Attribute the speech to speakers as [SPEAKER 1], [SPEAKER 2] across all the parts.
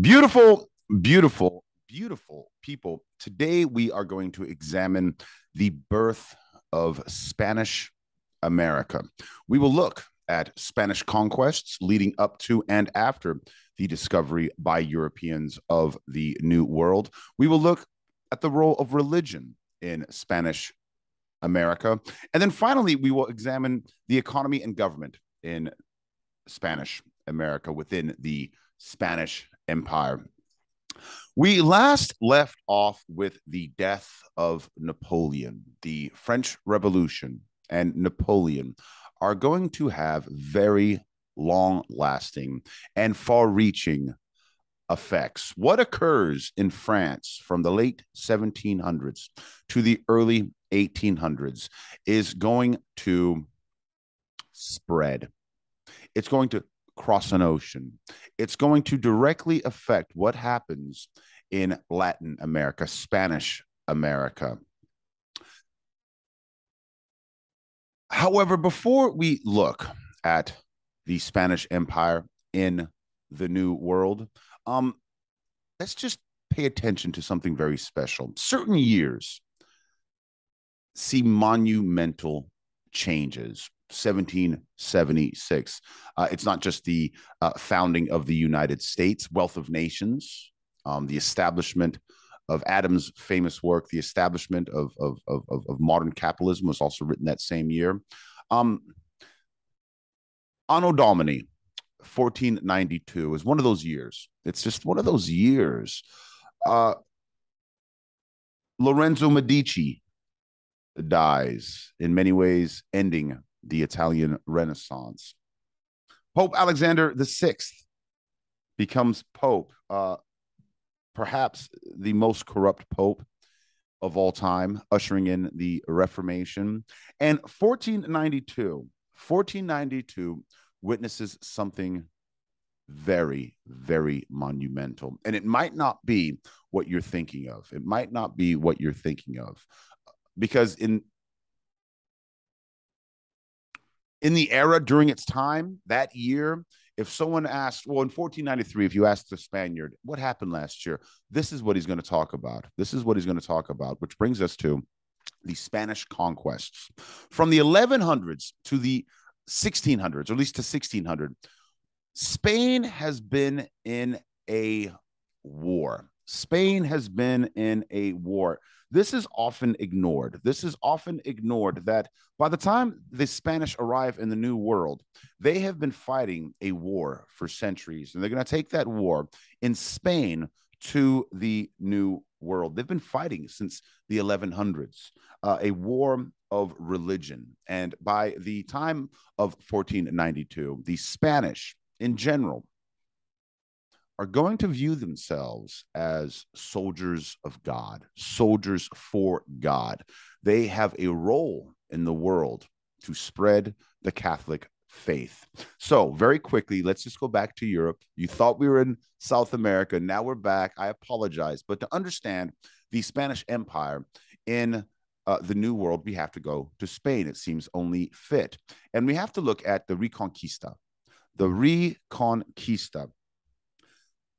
[SPEAKER 1] Beautiful, beautiful, beautiful people. Today we are going to examine the birth of Spanish America. We will look at Spanish conquests leading up to and after the discovery by Europeans of the New World. We will look at the role of religion in Spanish America. And then finally, we will examine the economy and government in Spanish America within the Spanish Empire. We last left off with the death of Napoleon. The French Revolution and Napoleon are going to have very long lasting and far reaching effects. What occurs in France from the late 1700s to the early 1800s is going to spread. It's going to cross an ocean. It's going to directly affect what happens in Latin America, Spanish America. However, before we look at the Spanish Empire in the New World, um, let's just pay attention to something very special. Certain years see monumental changes. 1776. Uh, it's not just the uh, founding of the United States, wealth of nations, um, the establishment of Adams' famous work, the establishment of, of, of, of modern capitalism was also written that same year. Um, Anno Domini, 1492 is one of those years. It's just one of those years. Uh, Lorenzo Medici dies, in many ways, ending the Italian Renaissance. Pope Alexander VI becomes Pope, uh, perhaps the most corrupt Pope of all time, ushering in the Reformation. And 1492, 1492 witnesses something very, very monumental. And it might not be what you're thinking of. It might not be what you're thinking of. Because in in the era during its time, that year, if someone asked, well, in 1493, if you asked the Spaniard, what happened last year? This is what he's going to talk about. This is what he's going to talk about, which brings us to the Spanish conquests. From the 1100s to the 1600s, or at least to 1600, Spain has been in a war. Spain has been in a war. This is often ignored. This is often ignored that by the time the Spanish arrive in the New World, they have been fighting a war for centuries. And they're going to take that war in Spain to the New World. They've been fighting since the 1100s, uh, a war of religion. And by the time of 1492, the Spanish in general are going to view themselves as soldiers of God, soldiers for God. They have a role in the world to spread the Catholic faith. So, very quickly, let's just go back to Europe. You thought we were in South America. Now we're back. I apologize. But to understand the Spanish Empire in uh, the New World, we have to go to Spain. It seems only fit. And we have to look at the Reconquista. The Reconquista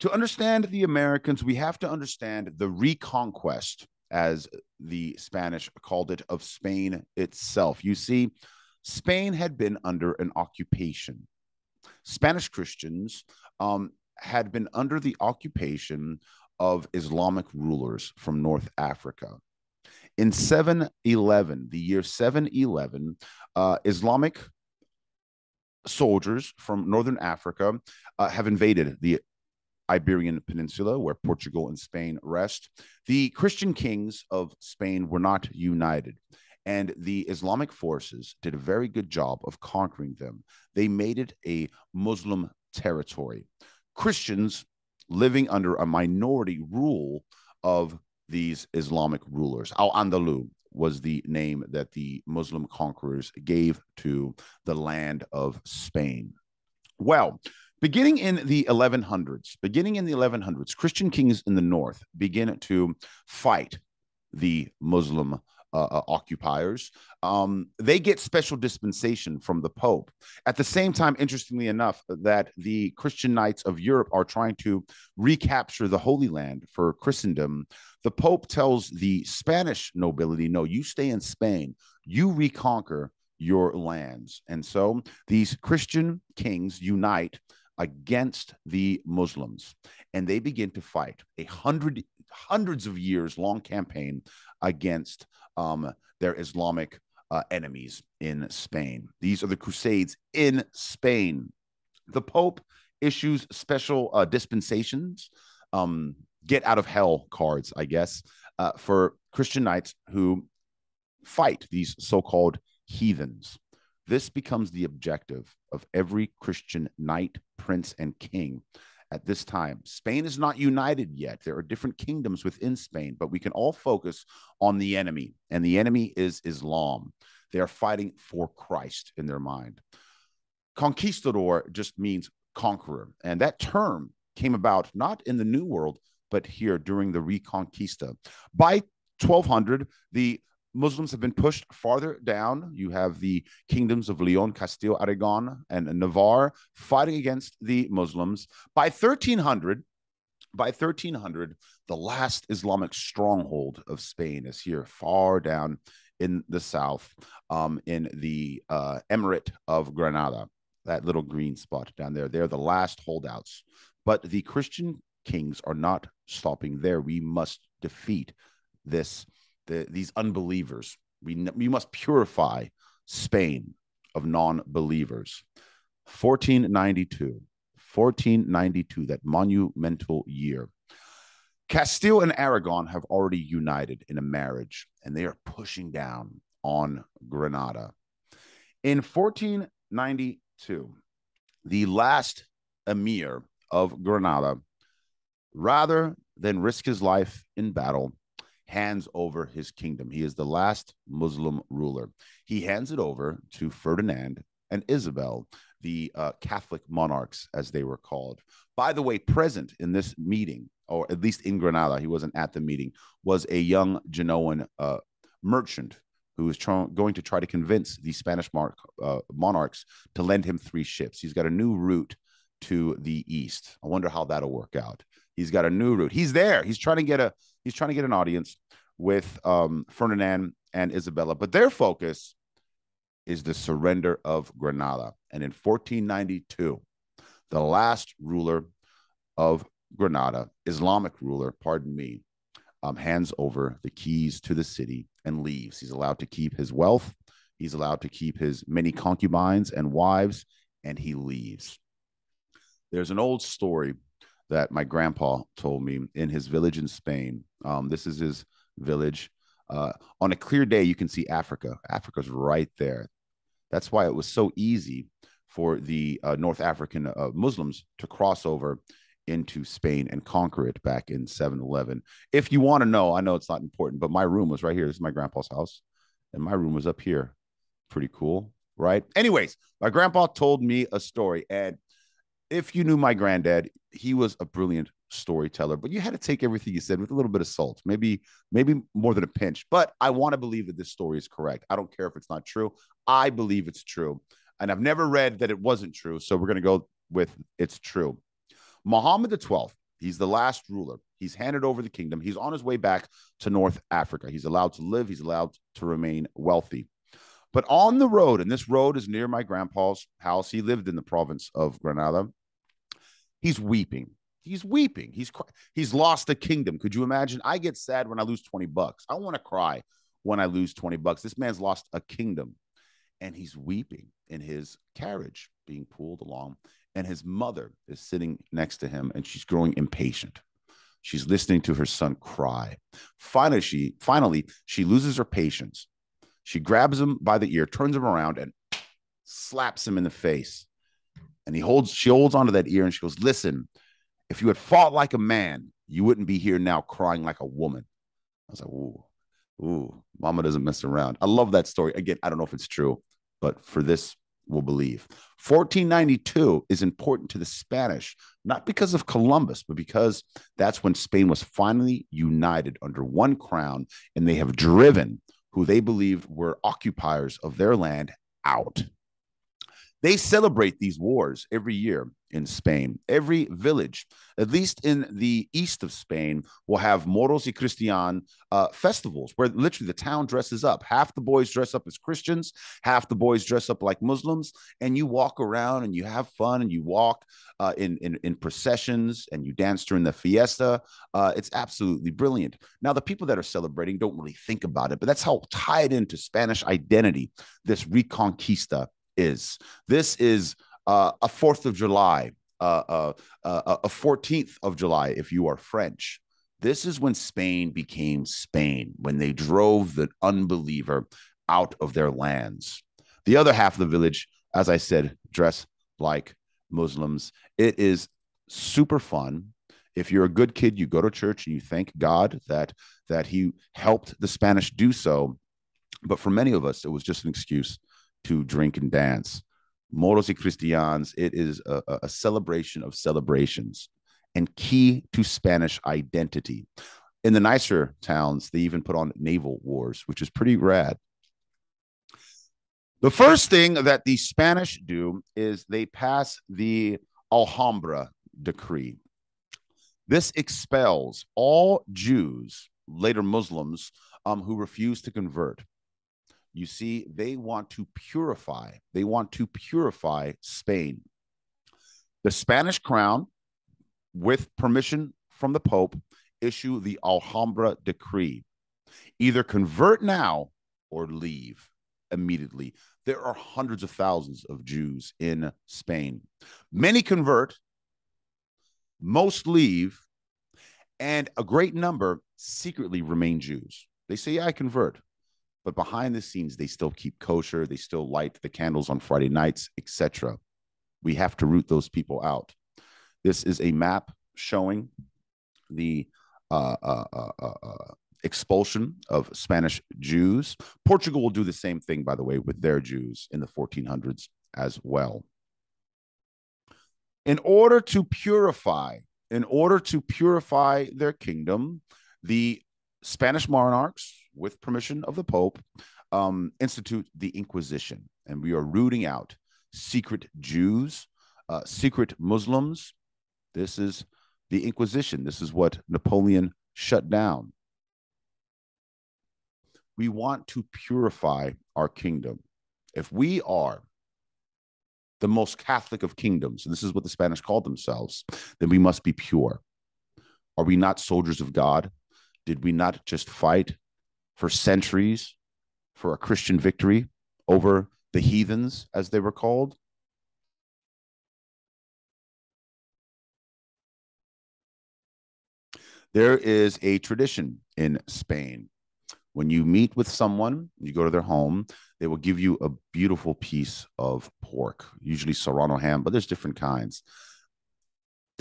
[SPEAKER 1] to understand the Americans, we have to understand the reconquest, as the Spanish called it, of Spain itself. You see, Spain had been under an occupation. Spanish Christians um, had been under the occupation of Islamic rulers from North Africa. In 711, the year 711, uh, Islamic soldiers from Northern Africa uh, have invaded the Iberian Peninsula, where Portugal and Spain rest. The Christian kings of Spain were not united, and the Islamic forces did a very good job of conquering them. They made it a Muslim territory. Christians living under a minority rule of these Islamic rulers. Al Andalus was the name that the Muslim conquerors gave to the land of Spain. Well, beginning in the 1100s, beginning in the 1100s, Christian kings in the north begin to fight the Muslim uh, uh, occupiers, um, they get special dispensation from the Pope. At the same time, interestingly enough, that the Christian knights of Europe are trying to recapture the Holy Land for Christendom, the Pope tells the Spanish nobility, no, you stay in Spain, you reconquer your lands. And so these Christian kings unite against the Muslims and they begin to fight a hundred hundreds of years long campaign against um, their Islamic uh, enemies in Spain. These are the Crusades in Spain. The Pope issues special uh, dispensations, um, get out of hell cards, I guess, uh, for Christian knights who fight these so called heathens. This becomes the objective of every Christian knight, prince, and king at this time. Spain is not united yet. There are different kingdoms within Spain, but we can all focus on the enemy, and the enemy is Islam. They are fighting for Christ in their mind. Conquistador just means conqueror, and that term came about not in the New World, but here during the Reconquista. By 1200, the Muslims have been pushed farther down. You have the kingdoms of Leon, Castile, Aragon, and Navarre fighting against the Muslims. By 1300, by 1300, the last Islamic stronghold of Spain is here, far down in the south, um, in the uh, Emirate of Granada, that little green spot down there. They're the last holdouts. But the Christian kings are not stopping there. We must defeat this the, these unbelievers. We, we must purify Spain of non believers. 1492, 1492, that monumental year. Castile and Aragon have already united in a marriage, and they are pushing down on Granada. In 1492, the last emir of Granada, rather than risk his life in battle, hands over his kingdom. He is the last Muslim ruler. He hands it over to Ferdinand and Isabel, the uh, Catholic monarchs, as they were called. By the way, present in this meeting, or at least in Granada, he wasn't at the meeting, was a young Genoan uh, merchant who was try- going to try to convince the Spanish uh, monarchs to lend him three ships. He's got a new route to the east. I wonder how that'll work out. He's got a new route. He's there. He's trying to get a he's trying to get an audience with um, Ferdinand and Isabella, but their focus is the surrender of Granada. And in 1492, the last ruler of Granada, Islamic ruler, pardon me, um, hands over the keys to the city and leaves. He's allowed to keep his wealth. He's allowed to keep his many concubines and wives, and he leaves. There's an old story that my grandpa told me in his village in Spain. Um, this is his village. Uh, on a clear day, you can see Africa. Africa's right there. That's why it was so easy for the uh, North African uh, Muslims to cross over into Spain and conquer it back in 711. If you want to know, I know it's not important, but my room was right here. This is my grandpa's house, and my room was up here. Pretty cool, right? Anyways, my grandpa told me a story, and if you knew my granddad, he was a brilliant storyteller, but you had to take everything he said with a little bit of salt, maybe maybe more than a pinch. But I want to believe that this story is correct. I don't care if it's not true. I believe it's true, and I've never read that it wasn't true. So we're going to go with it's true. Muhammad the Twelfth. He's the last ruler. He's handed over the kingdom. He's on his way back to North Africa. He's allowed to live. He's allowed to remain wealthy. But on the road, and this road is near my grandpa's house. He lived in the province of Granada He's weeping. He's weeping. He's he's lost the kingdom. Could you imagine? I get sad when I lose 20 bucks. I want to cry when I lose 20 bucks. This man's lost a kingdom and he's weeping in his carriage being pulled along and his mother is sitting next to him and she's growing impatient. She's listening to her son cry. Finally, she finally she loses her patience. She grabs him by the ear, turns him around, and slaps him in the face. And he holds, she holds onto that ear and she goes, Listen, if you had fought like a man, you wouldn't be here now crying like a woman. I was like, Ooh, ooh, mama doesn't mess around. I love that story. Again, I don't know if it's true, but for this, we'll believe. 1492 is important to the Spanish, not because of Columbus, but because that's when Spain was finally united under one crown and they have driven who they believed were occupiers of their land out. They celebrate these wars every year in Spain. Every village, at least in the east of Spain, will have Moros y Cristian uh, festivals where literally the town dresses up. Half the boys dress up as Christians, half the boys dress up like Muslims, and you walk around and you have fun and you walk uh, in, in, in processions and you dance during the fiesta. Uh, it's absolutely brilliant. Now, the people that are celebrating don't really think about it, but that's how tied into Spanish identity this Reconquista is. This is uh, a Fourth of July, uh, uh, uh, a Fourteenth of July, if you are French. This is when Spain became Spain, when they drove the unbeliever out of their lands. The other half of the village, as I said, dress like Muslims. It is super fun. If you're a good kid, you go to church and you thank God that that He helped the Spanish do so. But for many of us, it was just an excuse to drink and dance. Moros y Cristianos, it is a, a celebration of celebrations and key to Spanish identity. In the nicer towns, they even put on naval wars, which is pretty rad. The first thing that the Spanish do is they pass the Alhambra decree. This expels all Jews, later Muslims, um, who refuse to convert. You see, they want to purify, they want to purify Spain. The Spanish crown, with permission from the Pope, issue the Alhambra decree. Either convert now or leave immediately. There are hundreds of thousands of Jews in Spain. Many convert, most leave, and a great number secretly remain Jews. They say, Yeah, I convert but behind the scenes they still keep kosher they still light the candles on friday nights etc we have to root those people out. This is a map showing the uh, uh, uh, uh, uh expulsion of spanish jews. Portugal will do the same thing by the way with their jews in the 1400s as well. In order to purify in order to purify their kingdom the spanish monarchs with permission of the Pope, um, institute the Inquisition. And we are rooting out secret Jews, uh, secret Muslims. This is the Inquisition. This is what Napoleon shut down. We want to purify our kingdom. If we are the most Catholic of kingdoms, and this is what the Spanish called themselves, then we must be pure. Are we not soldiers of God? Did we not just fight for centuries for a Christian victory over the heathens, as they were called. There is a tradition in Spain. When you meet with someone, you go to their home, they will give you a beautiful piece of pork, usually serrano ham, but there's different kinds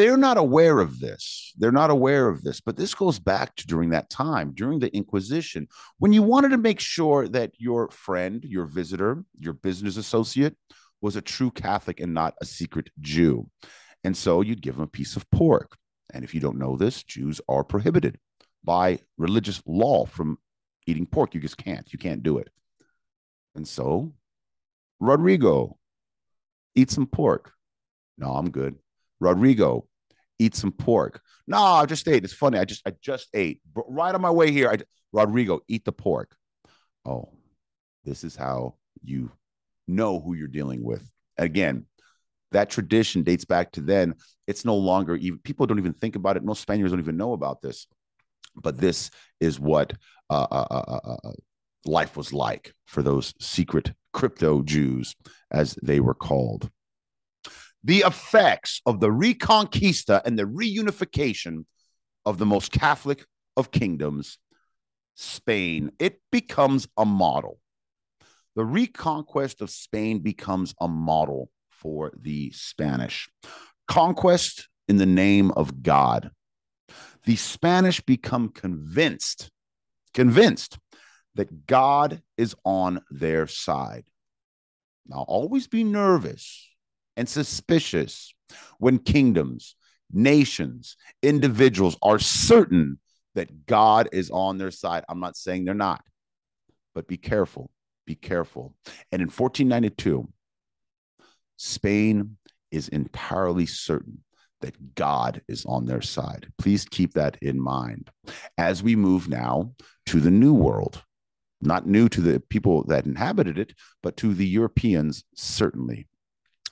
[SPEAKER 1] they're not aware of this. They're not aware of this. But this goes back to during that time, during the Inquisition, when you wanted to make sure that your friend, your visitor, your business associate was a true Catholic and not a secret Jew. And so you'd give them a piece of pork. And if you don't know this, Jews are prohibited by religious law from eating pork. You just can't. You can't do it. And so, Rodrigo, eat some pork. No, I'm good. Rodrigo, eat some pork. No, I just ate. It's funny. I just I just ate. But right on my way here, I Rodrigo, eat the pork. Oh, this is how you know who you're dealing with. Again, that tradition dates back to then. It's no longer even people don't even think about it. Most Spaniards don't even know about this. But this is what uh, uh, uh, uh, uh life was like for those secret crypto Jews, as they were called the effects of the reconquista and the reunification of the most Catholic of kingdoms, Spain, it becomes a model. The reconquest of Spain becomes a model for the Spanish. Conquest in the name of God. The Spanish become convinced, convinced that God is on their side. Now, always be nervous and suspicious when kingdoms, nations, individuals are certain that God is on their side. I'm not saying they're not, but be careful, be careful. And in 1492, Spain is entirely certain that God is on their side. Please keep that in mind as we move now to the New World. Not new to the people that inhabited it, but to the Europeans, certainly.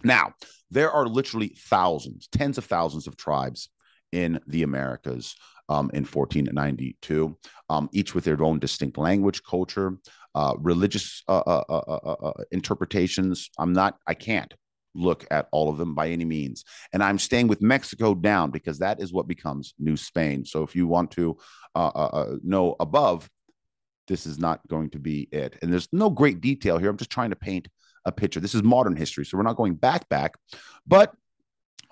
[SPEAKER 1] Now, there are literally thousands, tens of thousands of tribes in the Americas um, in 1492, um, each with their own distinct language, culture, uh, religious uh, uh, uh, uh, uh interpretations. I'm not, I can't look at all of them by any means. And I'm staying with Mexico down because that is what becomes New Spain. So if you want to know above, this is not going to be it. And there's no great detail here. I'm just trying to paint a picture. This is modern history. So we're not going back, back. But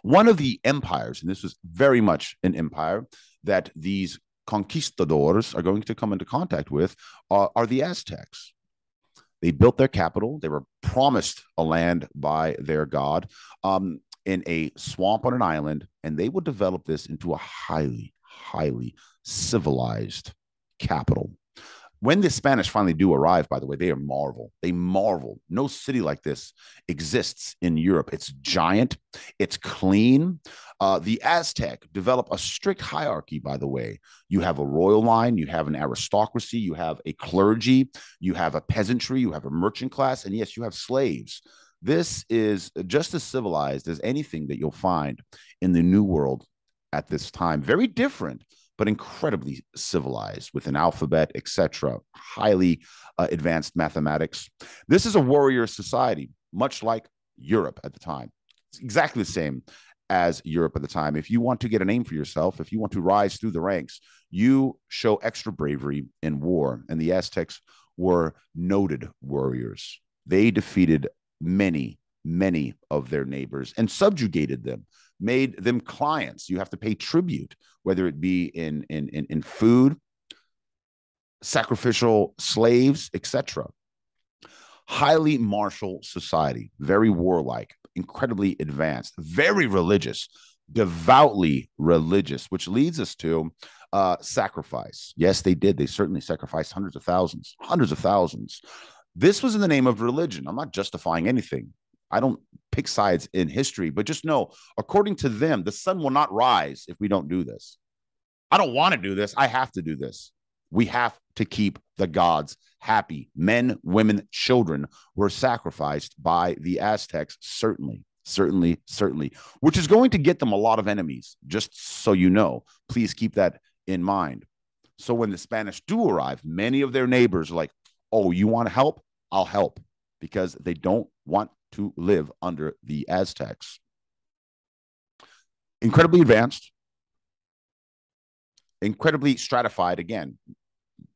[SPEAKER 1] one of the empires, and this was very much an empire that these conquistadors are going to come into contact with, uh, are the Aztecs. They built their capital. They were promised a land by their god um, in a swamp on an island, and they would develop this into a highly, highly civilized capital. When the Spanish finally do arrive, by the way, they are marvel. They marvel. No city like this exists in Europe. It's giant, it's clean. Uh, the Aztec develop a strict hierarchy, by the way. You have a royal line, you have an aristocracy, you have a clergy, you have a peasantry, you have a merchant class, and yes, you have slaves. This is just as civilized as anything that you'll find in the New World at this time. Very different but incredibly civilized with an alphabet, etc., highly uh, advanced mathematics. This is a warrior society, much like Europe at the time. It's exactly the same as Europe at the time. If you want to get a name for yourself, if you want to rise through the ranks, you show extra bravery in war. And the Aztecs were noted warriors. They defeated many, many of their neighbors and subjugated them made them clients. You have to pay tribute, whether it be in in in, in food, sacrificial slaves, etc. Highly martial society, very warlike, incredibly advanced, very religious, devoutly religious, which leads us to uh, sacrifice. Yes, they did. They certainly sacrificed hundreds of thousands, hundreds of thousands. This was in the name of religion. I'm not justifying anything. I don't pick sides in history, but just know, according to them, the sun will not rise if we don't do this. I don't want to do this. I have to do this. We have to keep the gods happy. Men, women, children were sacrificed by the Aztecs, certainly, certainly, certainly, which is going to get them a lot of enemies, just so you know. Please keep that in mind. So when the Spanish do arrive, many of their neighbors are like, oh, you want to help? I'll help because they don't want to live under the Aztecs. Incredibly advanced, incredibly stratified. Again,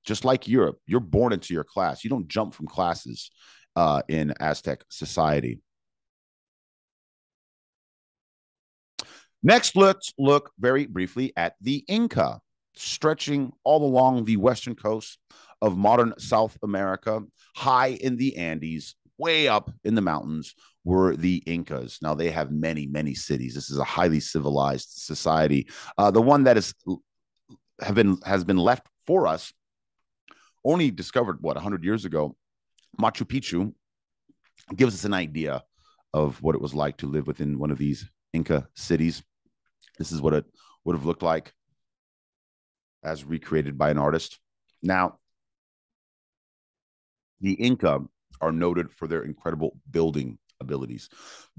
[SPEAKER 1] just like Europe, you're born into your class. You don't jump from classes uh, in Aztec society. Next, let's look very briefly at the Inca, stretching all along the western coast of modern South America, high in the Andes, way up in the mountains were the Incas. Now they have many, many cities. This is a highly civilized society. Uh, the one that is have been has been left for us, only discovered what hundred years ago, Machu Picchu, gives us an idea of what it was like to live within one of these Inca cities. This is what it would have looked like as recreated by an artist. Now, the Inca are noted for their incredible building abilities.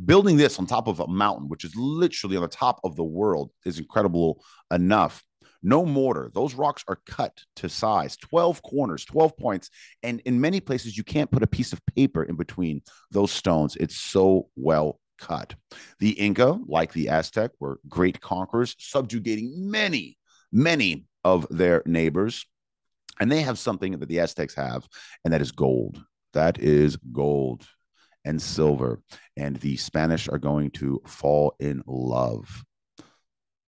[SPEAKER 1] Building this on top of a mountain, which is literally on the top of the world, is incredible enough. No mortar. Those rocks are cut to size 12 corners, 12 points. And in many places, you can't put a piece of paper in between those stones. It's so well cut. The Inca, like the Aztec, were great conquerors, subjugating many, many of their neighbors. And they have something that the Aztecs have, and that is gold. That is gold and silver. And the Spanish are going to fall in love.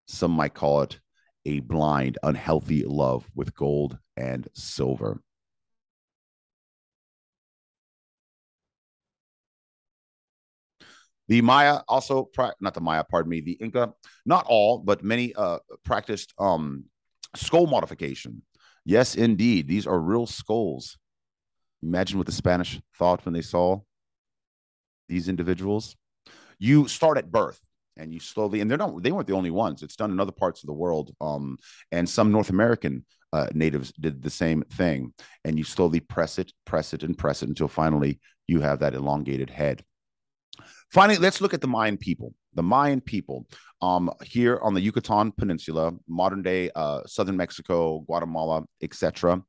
[SPEAKER 1] Some might call it a blind, unhealthy love with gold and silver. The Maya also, not the Maya, pardon me, the Inca, not all, but many uh, practiced um, skull modification. Yes, indeed. These are real skulls Imagine what the Spanish thought when they saw these individuals. You start at birth and you slowly and they're not they weren't the only ones. It's done in other parts of the world um and some north american uh, natives did the same thing. And you slowly press it press it and press it until finally you have that elongated head. Finally let's look at the mayan people the mayan people um here on the yucatan peninsula modern day uh southern mexico guatemala etc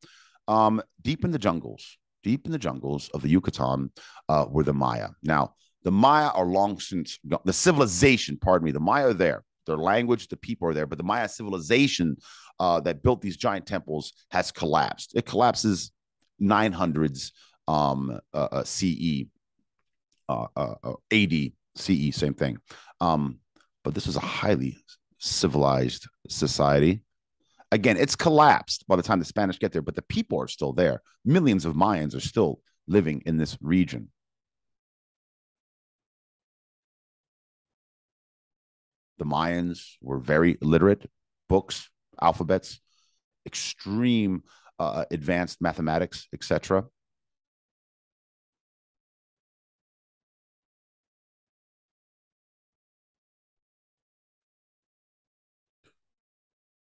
[SPEAKER 1] um deep in the jungles deep in the jungles of the yucatan uh were the maya now the Maya are long since. The civilization, pardon me, the Maya are there. Their language, the people are there, but the Maya civilization uh, that built these giant temples has collapsed. It collapses 900s um, uh, uh, CE, uh, uh AD, CE, same thing. Um, but this was a highly civilized society. Again, it's collapsed by the time the Spanish get there, but the people are still there. Millions of Mayans are still living in this region. The Mayans were very literate, books, alphabets, extreme uh, advanced mathematics, etc.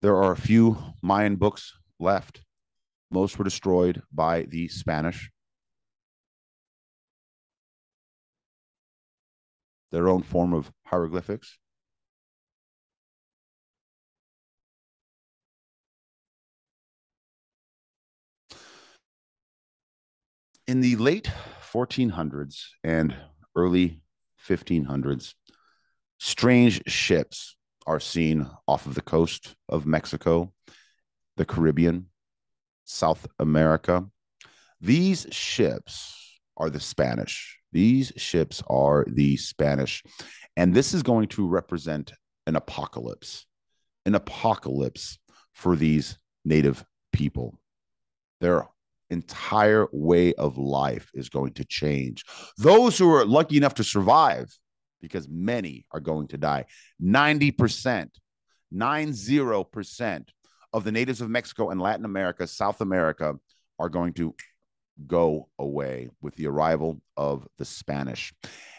[SPEAKER 1] There are a few Mayan books left. Most were destroyed by the Spanish. Their own form of hieroglyphics. in the late 1400s and early 1500s, strange ships are seen off of the coast of Mexico, the Caribbean, South America. These ships are the Spanish. These ships are the Spanish. And this is going to represent an apocalypse, an apocalypse for these native people. They're entire way of life is going to change. Those who are lucky enough to survive, because many are going to die, 90%, 90% of the natives of Mexico and Latin America, South America, are going to go away with the arrival of the Spanish.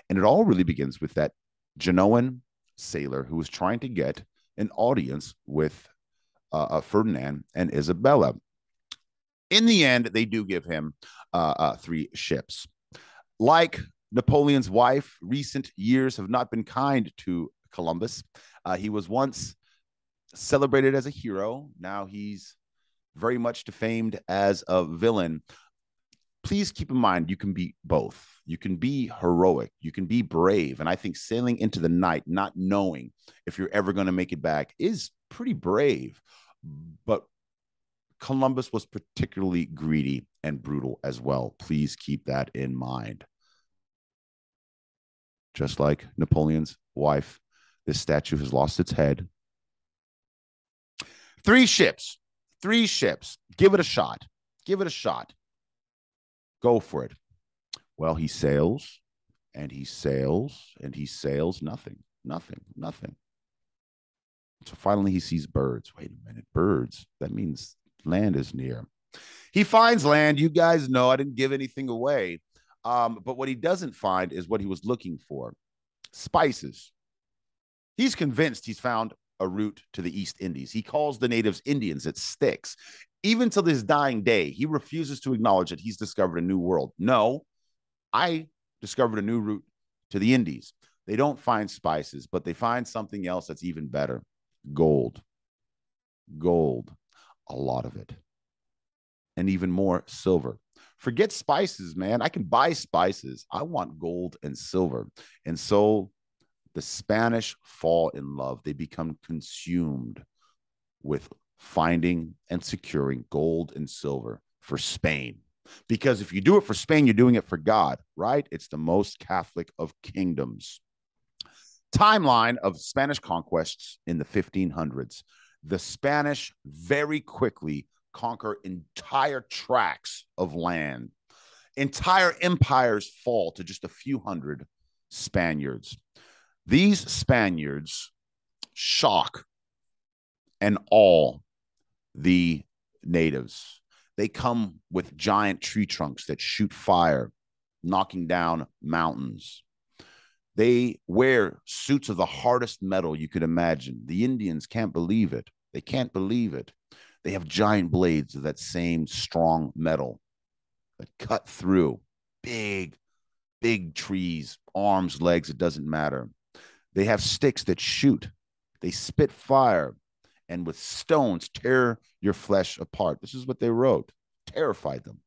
[SPEAKER 1] And it all really begins with that Genoan sailor who was trying to get an audience with uh, uh Ferdinand and Isabella in the end, they do give him uh, uh, three ships. Like Napoleon's wife, recent years have not been kind to Columbus. Uh, he was once celebrated as a hero. Now he's very much defamed as a villain. Please keep in mind, you can be both. You can be heroic, you can be brave. And I think sailing into the night, not knowing if you're ever going to make it back, is pretty brave. But Columbus was particularly greedy and brutal as well. Please keep that in mind. Just like Napoleon's wife, this statue has lost its head. Three ships, three ships. Give it a shot. Give it a shot. Go for it. Well, he sails and he sails and he sails. Nothing, nothing, nothing. So finally, he sees birds. Wait a minute, birds. That means land is near. He finds land. You guys know I didn't give anything away. Um, but what he doesn't find is what he was looking for spices. He's convinced he's found a route to the East Indies. He calls the natives Indians. It sticks. Even till his dying day, he refuses to acknowledge that he's discovered a new world. No, I discovered a new route to the Indies. They don't find spices, but they find something else that's even better gold. Gold a lot of it, and even more silver. Forget spices, man. I can buy spices. I want gold and silver. And so the Spanish fall in love. They become consumed with finding and securing gold and silver for Spain. Because if you do it for Spain, you're doing it for God, right? It's the most Catholic of kingdoms. Timeline of Spanish conquests in the 1500s the Spanish very quickly conquer entire tracts of land. Entire empires fall to just a few hundred Spaniards. These Spaniards shock and awe the natives. They come with giant tree trunks that shoot fire, knocking down mountains. They wear suits of the hardest metal you could imagine. The Indians can't believe it. They can't believe it. They have giant blades of that same strong metal that cut through big, big trees, arms, legs, it doesn't matter. They have sticks that shoot, they spit fire, and with stones tear your flesh apart. This is what they wrote, terrified them.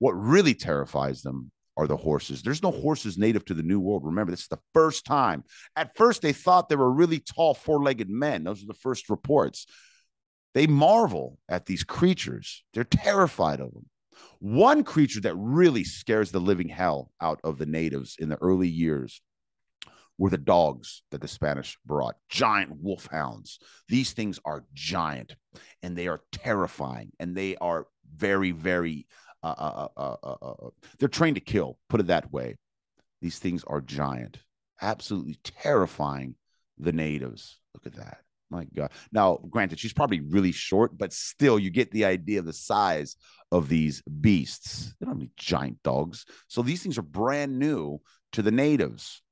[SPEAKER 1] What really terrifies them are the horses. There's no horses native to the New World. Remember, this is the first time. At first, they thought they were really tall, four legged men. Those are the first reports. They marvel at these creatures, they're terrified of them. One creature that really scares the living hell out of the natives in the early years were the dogs that the Spanish brought, giant wolfhounds. These things are giant and they are terrifying and they are very, very uh, uh, uh, they're trained to kill, put it that way. These things are giant, absolutely terrifying the natives. Look at that. My God. Now, granted, she's probably really short, but still, you get the idea of the size of these beasts. They don't have giant dogs. So these things are brand new to the natives.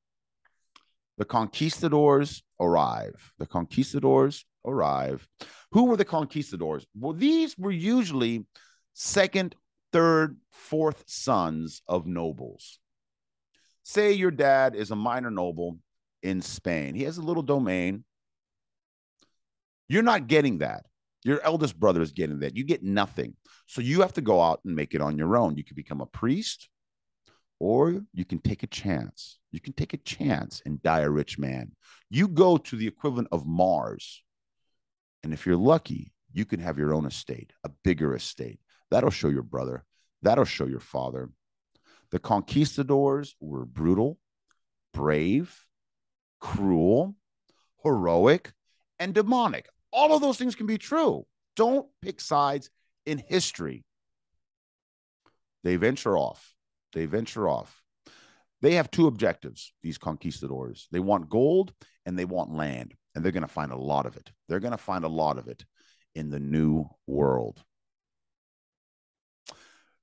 [SPEAKER 1] The conquistadors arrive. The conquistadors arrive. Who were the conquistadors? Well, these were usually second third, fourth sons of nobles. Say your dad is a minor noble in Spain, he has a little domain. You're not getting that. Your eldest brother is getting that. You get nothing. So you have to go out and make it on your own. You can become a priest or you can take a chance. You can take a chance and die a rich man. You go to the equivalent of Mars. And if you're lucky, you can have your own estate, a bigger estate. That'll show your brother. That'll show your father. The conquistadors were brutal, brave, cruel, heroic, and demonic. All of those things can be true. Don't pick sides in history. They venture off. They venture off. They have two objectives, these conquistadors. They want gold and they want land, and they're going to find a lot of it. They're going to find a lot of it in the new world.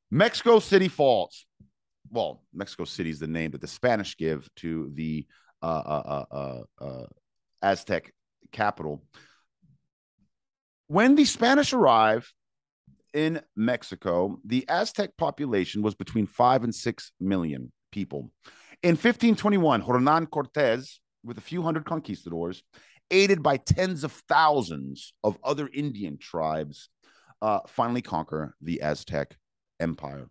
[SPEAKER 1] Mexico City Falls. Well, Mexico City is the name that the Spanish give to the uh, uh, uh, uh, uh Aztec capital. When the Spanish arrived in Mexico, the Aztec population was between five and six million people. In 1521, Hernan Cortez, with a few hundred conquistadors, aided by tens of thousands of other Indian tribes, uh, finally conquer the Aztec Empire.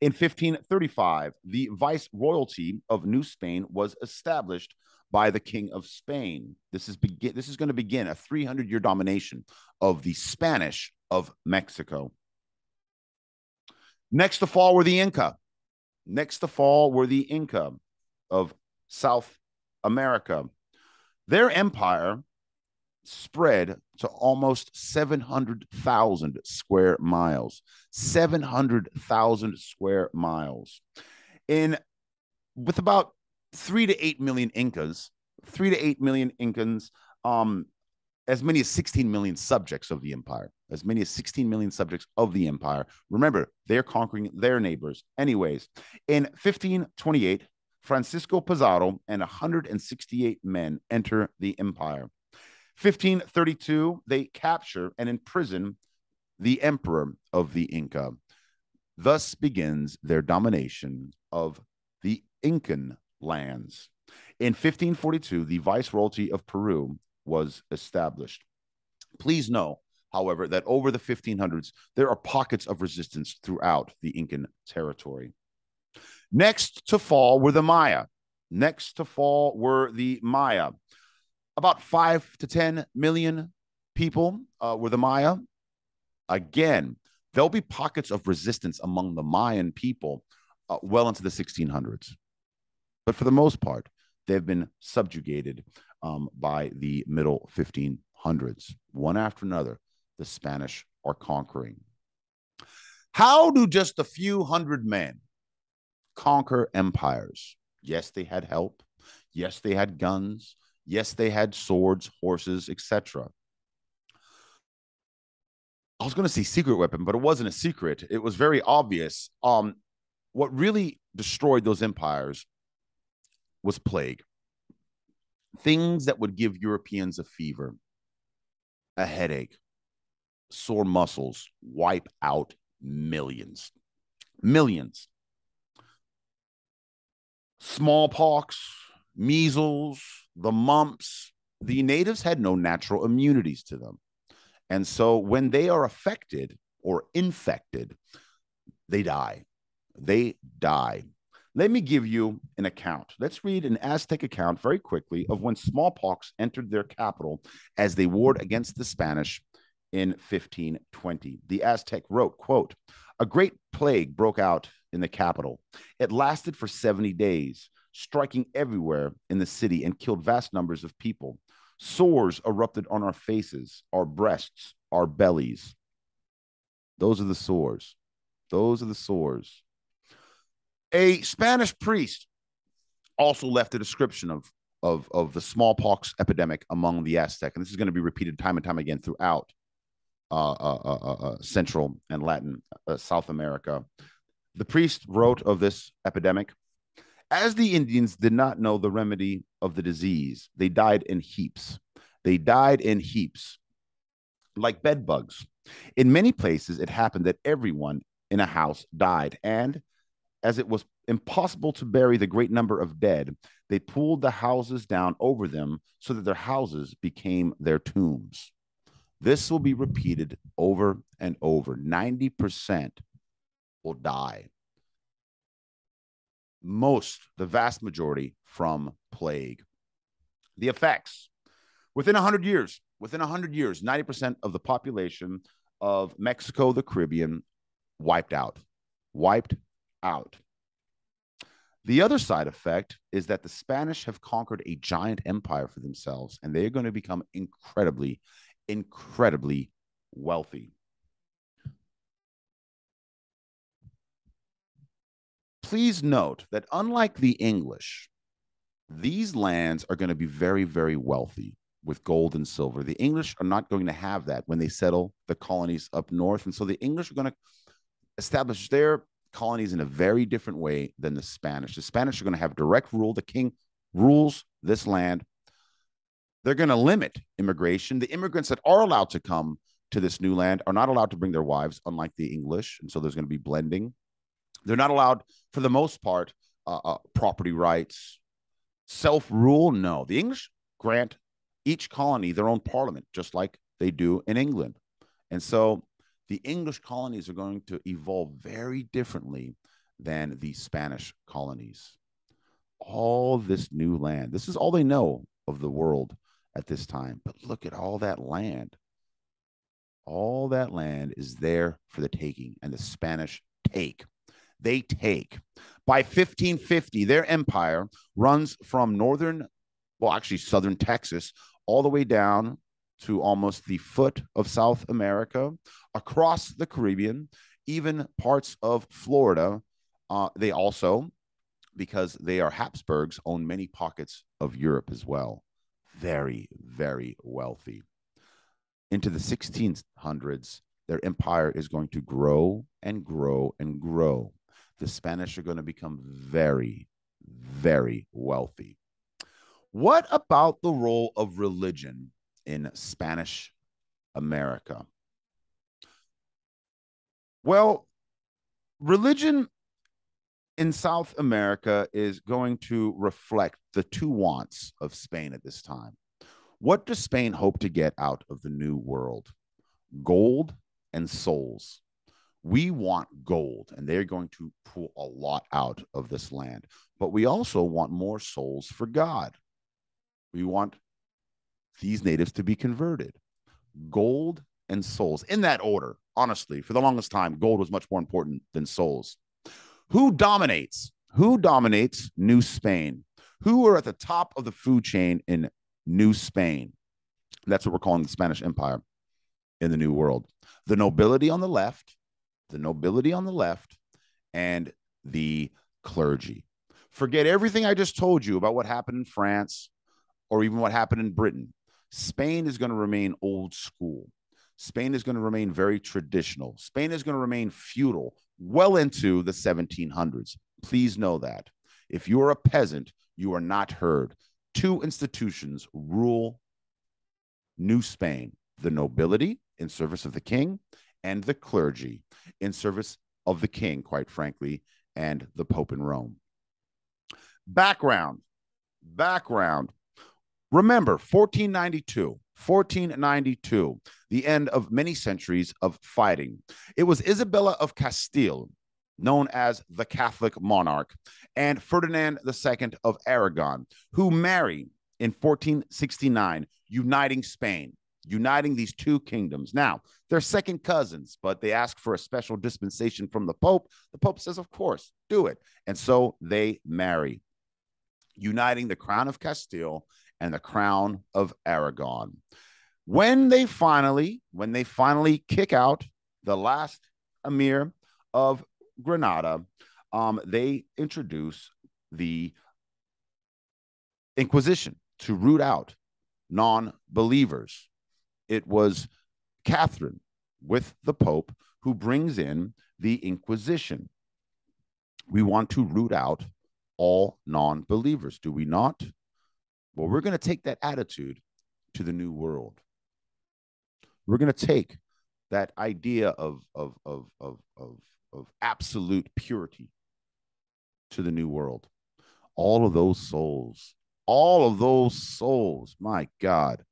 [SPEAKER 1] In 1535, the viceroyalty of New Spain was established by the King of Spain. This is begin. This is going to begin a 300 year domination of the Spanish of Mexico. Next to fall were the Inca. Next to fall were the Inca of South America. Their empire spread to almost 700,000 square miles. 700,000 square miles. In with about 3 to 8 million Incas, 3 to 8 million Incans, um as many as 16 million subjects of the empire, as many as 16 million subjects of the empire. Remember, they're conquering their neighbors. Anyways, in 1528, Francisco Pizarro and 168 men enter the empire. 1532, they capture and imprison the emperor of the Inca. Thus begins their domination of the Incan lands. In 1542, the viceroyalty of Peru was established. Please know, however, that over the 1500s, there are pockets of resistance throughout the Incan territory. Next to fall were the Maya. Next to fall were the Maya about five to 10 million people uh, were the Maya. Again, there'll be pockets of resistance among the Mayan people uh, well into the 1600s. But for the most part, they've been subjugated um, by the middle 1500s. One after another, the Spanish are conquering. How do just a few hundred men conquer empires? Yes, they had help. Yes, they had guns. Yes, they had swords, horses, etc. I was going to say secret weapon, but it wasn't a secret. It was very obvious. Um, what really destroyed those empires was plague. Things that would give Europeans a fever, a headache, sore muscles, wipe out millions. Millions. Smallpox, measles, the mumps, the natives had no natural immunities to them. And so when they are affected or infected, they die. They die. Let me give you an account. Let's read an Aztec account very quickly of when smallpox entered their capital as they warred against the Spanish in 1520. The Aztec wrote, quote, a great plague broke out in the capital. It lasted for 70 days, striking everywhere in the city and killed vast numbers of people. Sores erupted on our faces, our breasts, our bellies. Those are the sores. Those are the sores. A Spanish priest also left a description of, of, of the smallpox epidemic among the Aztec. And this is going to be repeated time and time again throughout uh, uh, uh, uh, uh Central and Latin uh, South America. The priest wrote of this epidemic as the Indians did not know the remedy of the disease, they died in heaps. They died in heaps, like bedbugs. In many places, it happened that everyone in a house died. And as it was impossible to bury the great number of dead, they pulled the houses down over them so that their houses became their tombs. This will be repeated over and over. 90% will die most, the vast majority, from plague. The effects within 100 years, within 100 years, 90% of the population of Mexico, the Caribbean, wiped out. Wiped out. The other side effect is that the Spanish have conquered a giant empire for themselves, and they're going to become incredibly, incredibly wealthy. please note that unlike the English, these lands are going to be very, very wealthy with gold and silver. The English are not going to have that when they settle the colonies up north. And so the English are going to establish their colonies in a very different way than the Spanish. The Spanish are going to have direct rule. The king rules this land. They're going to limit immigration. The immigrants that are allowed to come to this new land are not allowed to bring their wives, unlike the English. And so there's going to be blending. They're not allowed, for the most part, uh, uh, property rights, self rule. No, the English grant each colony their own parliament, just like they do in England. And so the English colonies are going to evolve very differently than the Spanish colonies. All this new land, this is all they know of the world at this time. But look at all that land. All that land is there for the taking, and the Spanish take they take. By 1550, their empire runs from northern, well, actually southern Texas, all the way down to almost the foot of South America, across the Caribbean, even parts of Florida. Uh, they also, because they are Habsburgs, own many pockets of Europe as well. Very, very wealthy. Into the 1600s, their empire is going to grow and grow and grow the Spanish are going to become very, very wealthy. What about the role of religion in Spanish America? Well, religion in South America is going to reflect the two wants of Spain at this time. What does Spain hope to get out of the new world? Gold and souls we want gold and they're going to pull a lot out of this land but we also want more souls for god we want these natives to be converted. Gold and souls in that order honestly for the longest time gold was much more important than souls. Who dominates? Who dominates new spain? Who are at the top of the food chain in new spain? That's what we're calling the spanish empire in the new world. The nobility on the left the nobility on the left and the clergy. Forget everything I just told you about what happened in France or even what happened in Britain. Spain is going to remain old school. Spain is going to remain very traditional. Spain is going to remain feudal well into the 1700s. Please know that. If you are a peasant, you are not heard. Two institutions rule New Spain the nobility in service of the king, and the clergy in service of the king, quite frankly, and the Pope in Rome. Background background. Remember, 1492, 1492, the end of many centuries of fighting. It was Isabella of Castile, known as the Catholic monarch, and Ferdinand II of Aragon, who marry in 1469, uniting Spain, uniting these two kingdoms. Now, they're second cousins, but they ask for a special dispensation from the Pope. The Pope says, Of course, do it. And so they marry, uniting the crown of Castile and the crown of Aragon. When they finally, when they finally kick out the last emir of Granada, um, they introduce the Inquisition to root out non believers. It was Catherine with the Pope who brings in the Inquisition. We want to root out all non believers, do we not? Well, we're going to take that attitude to the new world. We're going to take that idea of, of, of, of, of, of absolute purity to the new world. All of those souls, all of those souls, my God,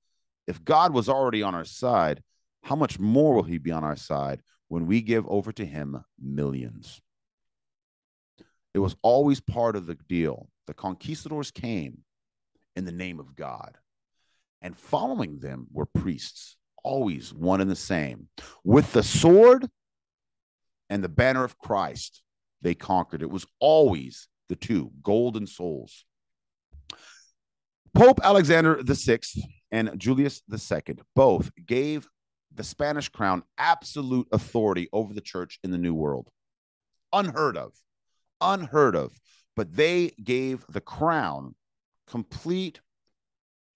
[SPEAKER 1] if God was already on our side, how much more will he be on our side when we give over to him millions? It was always part of the deal. The conquistadors came in the name of God, and following them were priests, always one and the same. With the sword and the banner of Christ, they conquered. It was always the two golden souls. Pope Alexander VI and Julius II both gave the Spanish crown absolute authority over the church in the New World. Unheard of, unheard of. But they gave the crown complete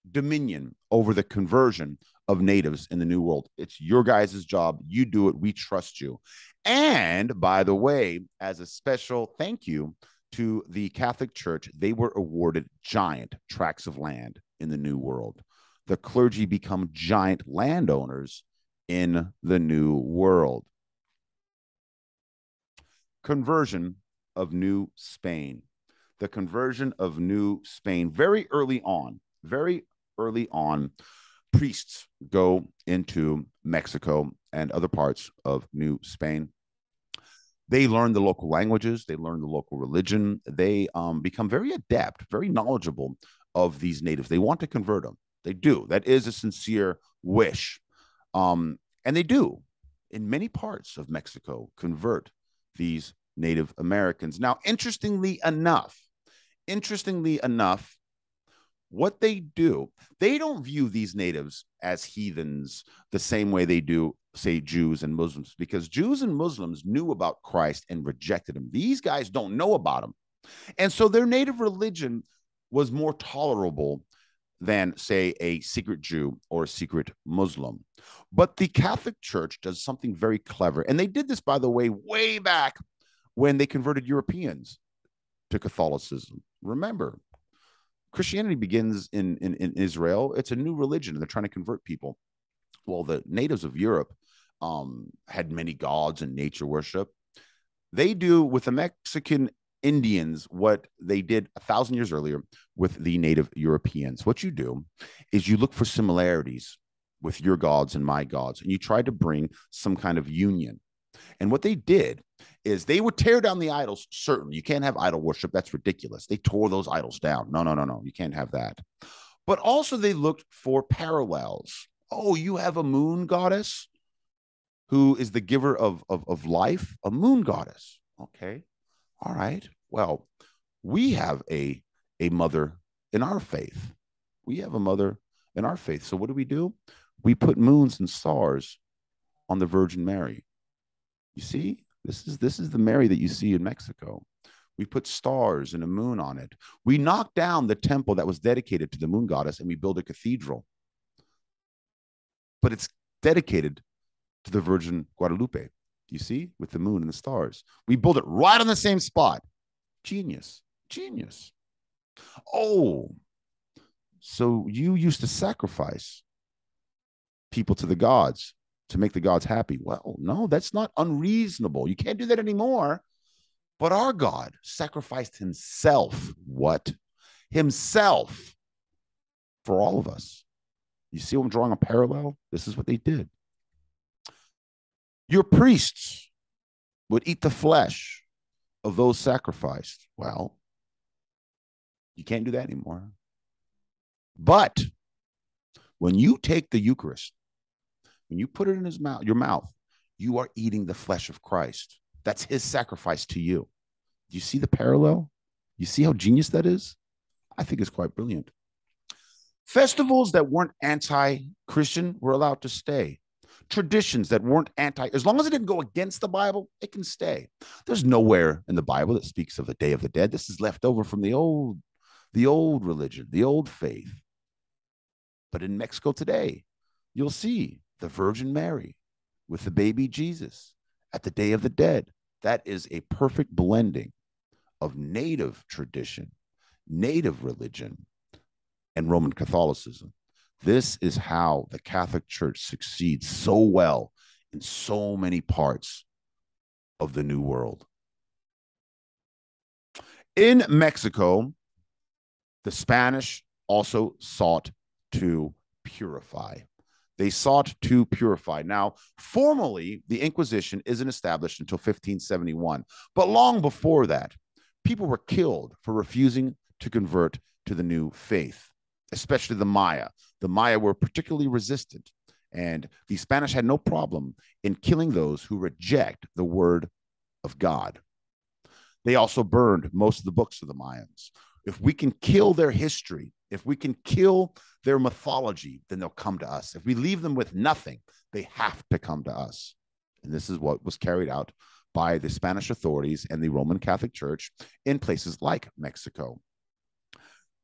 [SPEAKER 1] dominion over the conversion of natives in the New World. It's your guys' job. You do it. We trust you. And by the way, as a special thank you to the Catholic Church, they were awarded giant tracts of land in the New World. The clergy become giant landowners in the New World. Conversion of New Spain. The conversion of New Spain very early on, very early on, priests go into Mexico and other parts of New Spain. They learn the local languages, they learn the local religion, they um, become very adept, very knowledgeable of these natives. They want to convert them. They do. That is a sincere wish. Um, and they do, in many parts of Mexico, convert these Native Americans. Now, interestingly enough, interestingly enough, what they do, they don't view these natives as heathens the same way they do, say, Jews and Muslims, because Jews and Muslims knew about Christ and rejected him. These guys don't know about him. And so their native religion was more tolerable than, say, a secret Jew or a secret Muslim. But the Catholic Church does something very clever. And they did this, by the way, way back when they converted Europeans to Catholicism. Remember, Christianity begins in, in, in Israel. It's a new religion, and they're trying to convert people. Well, the natives of Europe um, had many gods and nature worship. They do with the Mexican Indians what they did a thousand years earlier with the native Europeans. What you do is you look for similarities with your gods and my gods, and you try to bring some kind of union. And what they did is they would tear down the idols. Certainly, you can't have idol worship. That's ridiculous. They tore those idols down. No, no, no, no. You can't have that. But also, they looked for parallels. Oh, you have a moon goddess who is the giver of, of, of life, a moon goddess. Okay. All right. Well, we have a, a mother in our faith. We have a mother in our faith. So, what do we do? We put moons and stars on the Virgin Mary. You see, this is this is the Mary that you see in Mexico. We put stars and a moon on it. We knocked down the temple that was dedicated to the moon goddess and we build a cathedral. But it's dedicated to the Virgin Guadalupe. You see, with the moon and the stars. We build it right on the same spot. Genius. Genius. Oh, so you used to sacrifice people to the gods to make the gods happy. Well, no, that's not unreasonable. You can't do that anymore. But our God sacrificed himself. What? Himself for all of us. You see, I'm drawing a parallel. This is what they did. Your priests would eat the flesh of those sacrificed. Well, you can't do that anymore. But when you take the Eucharist, when you put it in his mouth, your mouth, you are eating the flesh of Christ. That's his sacrifice to you. Do you see the parallel? You see how genius that is? I think it's quite brilliant. Festivals that weren't anti Christian were allowed to stay. Traditions that weren't anti, as long as it didn't go against the Bible, it can stay. There's nowhere in the Bible that speaks of the Day of the Dead. This is left over from the old, the old religion, the old faith. But in Mexico today, you'll see the Virgin Mary with the baby Jesus at the Day of the Dead. That is a perfect blending of native tradition, native religion, and Roman Catholicism. This is how the Catholic Church succeeds so well in so many parts of the New World. In Mexico, the Spanish also sought to purify. They sought to purify. Now, formally, the Inquisition isn't established until 1571, but long before that, people were killed for refusing to convert to the new faith especially the Maya. The Maya were particularly resistant, and the Spanish had no problem in killing those who reject the word of God. They also burned most of the books of the Mayans. If we can kill their history, if we can kill their mythology, then they'll come to us. If we leave them with nothing, they have to come to us. And this is what was carried out by the Spanish authorities and the Roman Catholic Church in places like Mexico.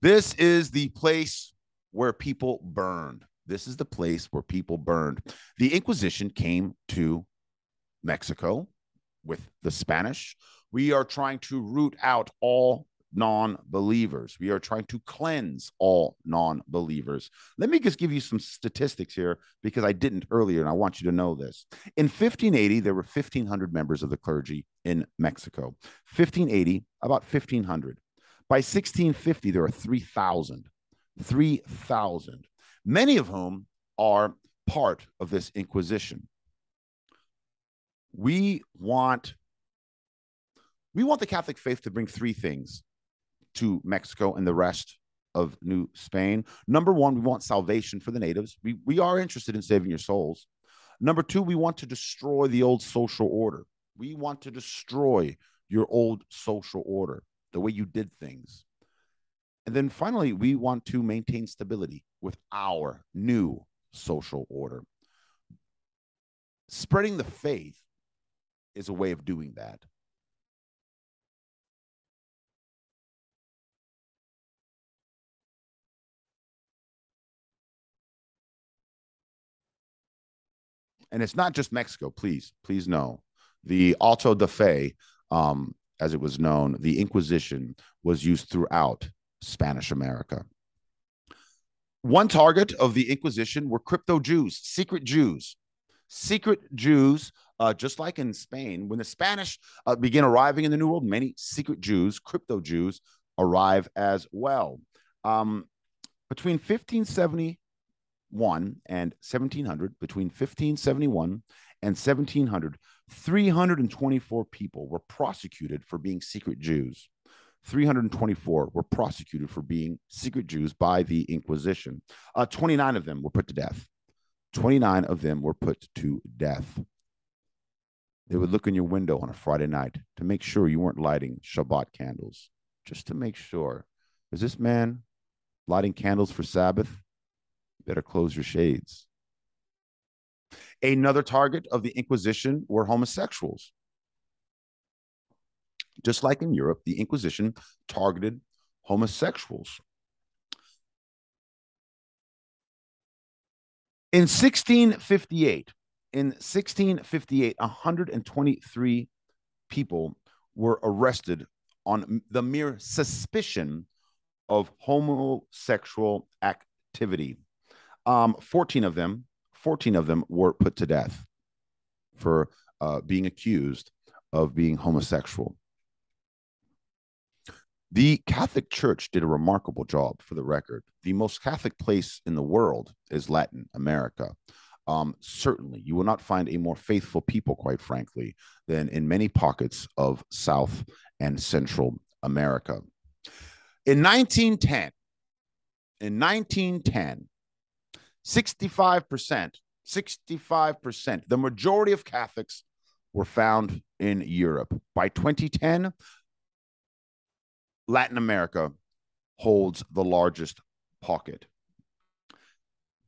[SPEAKER 1] This is the place where people burned. This is the place where people burned. The Inquisition came to Mexico with the Spanish. We are trying to root out all non believers. We are trying to cleanse all non believers. Let me just give you some statistics here because I didn't earlier and I want you to know this. In 1580, there were 1,500 members of the clergy in Mexico. 1580, about 1,500. By 1650, there are 3,000. 3,000, many of whom are part of this Inquisition. We want we want the Catholic faith to bring three things to Mexico and the rest of New Spain. Number one, we want salvation for the natives. We, we are interested in saving your souls. Number two, we want to destroy the old social order. We want to destroy your old social order the way you did things. And then finally, we want to maintain stability with our new social order. Spreading the faith is a way of doing that. And it's not just Mexico, please, please know. The auto de fe um, as it was known, the Inquisition was used throughout Spanish America. One target of the Inquisition were crypto Jews, secret Jews. Secret Jews, uh, just like in Spain, when the Spanish uh, arriving in the New World, many secret Jews, crypto Jews, arrive as well. Um, between 1571 and 1700, between 1571 and 1700, 324 people were prosecuted for being secret Jews. 324 were prosecuted for being secret Jews by the Inquisition. Uh, 29 of them were put to death. 29 of them were put to death. They would look in your window on a Friday night to make sure you weren't lighting Shabbat candles, just to make sure. Is this man lighting candles for Sabbath? Better close your shades. Another target of the Inquisition were homosexuals. Just like in Europe, the Inquisition targeted homosexuals. In 1658, In 1658, 123 people were arrested on the mere suspicion of homosexual activity. Um, 14 of them, 14 of them were put to death for uh, being accused of being homosexual. The Catholic Church did a remarkable job for the record. The most Catholic place in the world is Latin America. Um, certainly, you will not find a more faithful people, quite frankly, than in many pockets of South and Central America. In 1910, in 1910, 65%, 65%, the majority of Catholics were found in Europe. By 2010, Latin America holds the largest pocket.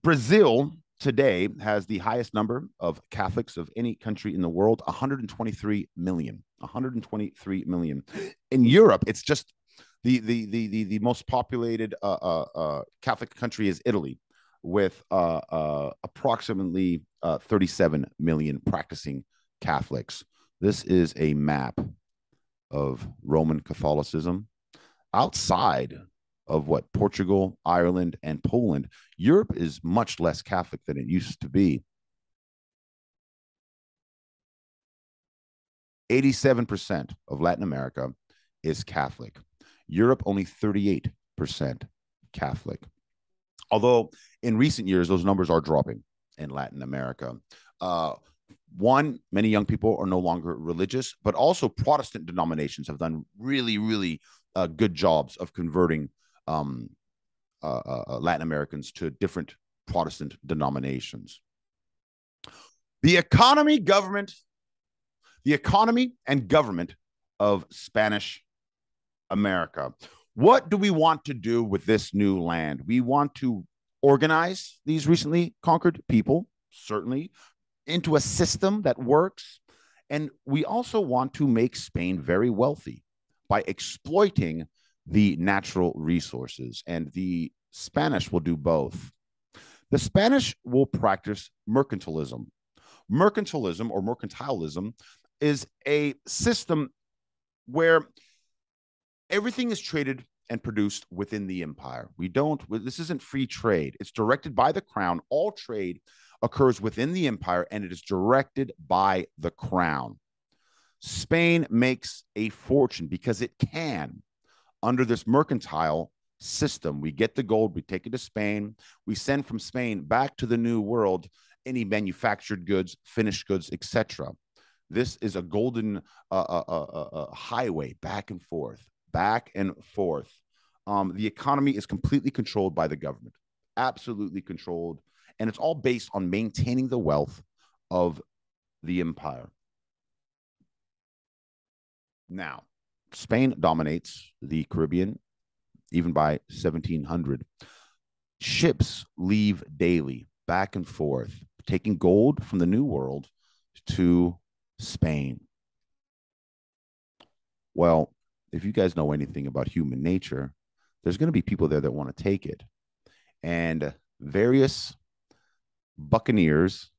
[SPEAKER 1] Brazil today has the highest number of Catholics of any country in the world 123 million. 123 million. In Europe, it's just the the the the, the most populated uh, uh, uh, Catholic country is Italy, with uh, uh, approximately uh, 37 million practicing Catholics. This is a map of Roman Catholicism outside of what Portugal, Ireland, and Poland. Europe is much less Catholic than it used to be. 87% of Latin America is Catholic. Europe, only 38% Catholic. Although in recent years, those numbers are dropping in Latin America. Uh, one, many young people are no longer religious, but also Protestant denominations have done really, really uh, good jobs of converting um, uh, uh, uh Latin Americans to different Protestant denominations. The economy, government, the economy and government of Spanish America. What do we want to do with this new land? We want to organize these recently conquered people, certainly, into a system that works. And we also want to make Spain very wealthy by exploiting the natural resources. And the Spanish will do both. The Spanish will practice mercantilism. Mercantilism or mercantilism is a system where everything is traded and produced within the empire. We don't, this isn't free trade. It's directed by the crown. All trade occurs within the empire and it is directed by the crown. Spain makes a fortune because it can under this mercantile system. We get the gold, we take it to Spain, we send from Spain back to the New World any manufactured goods, finished goods, etc. This is a golden uh, uh, uh, uh, uh highway back and forth back and forth. Um, the economy is completely controlled by the government, absolutely controlled. And it's all based on maintaining the wealth of the empire. Now, Spain dominates the Caribbean even by 1700. Ships leave daily back and forth, taking gold from the New World to Spain. Well, if you guys know anything about human nature, there's going to be people there that want to take it. And various buccaneers